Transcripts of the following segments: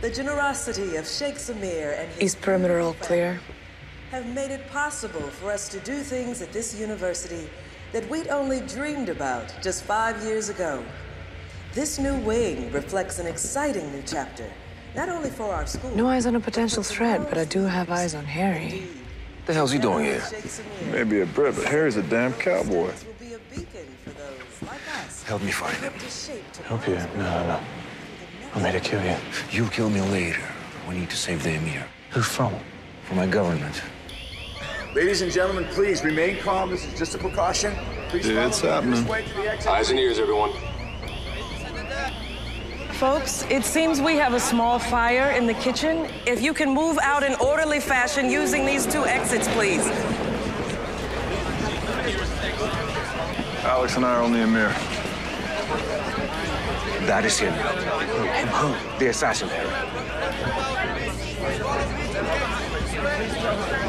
The generosity of Sheikh Samir and his Is perimeter all clear? have made it possible for us to do things at this university that we'd only dreamed about just five years ago. This new wing reflects an exciting new chapter, not only for our school. No eyes on a potential threat, but I do have eyes on Harry. The hell's he doing here? Maybe a Brit, but Harry's a damn cowboy. will be a beacon for those like us. Help me find him. Help you? No, no, no. I'm here to kill you. You kill me later. We need to save the emir. Who from? For my government. Ladies and gentlemen, please remain calm. This is just a precaution. Please Yeah, it's happening. this way to the exit. Eyes and ears, everyone. Folks, it seems we have a small fire in the kitchen. If you can move out in orderly fashion using these two exits, please. Alex and I are on the Emir. That is him. Him who? The assassin, Harry.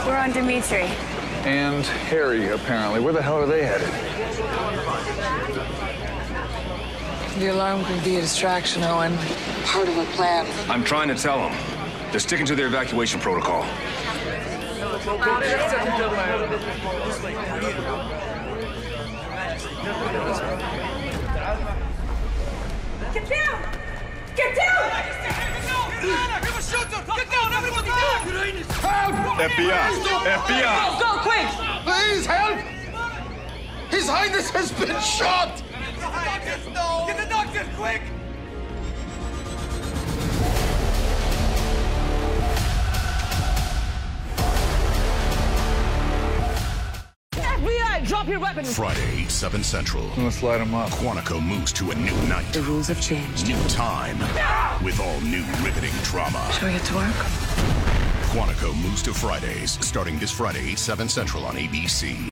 We're on Dimitri. And Harry, apparently. Where the hell are they headed? The alarm could be a distraction, Owen. Part of a plan. I'm trying to tell them. They're sticking to their evacuation protocol. FBI! FBI! Go, quick! Please help! His Highness has been shot! Get the doctor, quick! FBI, drop your weapons! Friday, 7 Central. Let's light him up. Quantico moves to a new night, The rules have changed. new time, with all new riveting drama. Shall we get to work? Quantico moves to Fridays, starting this Friday, 7 Central on ABC.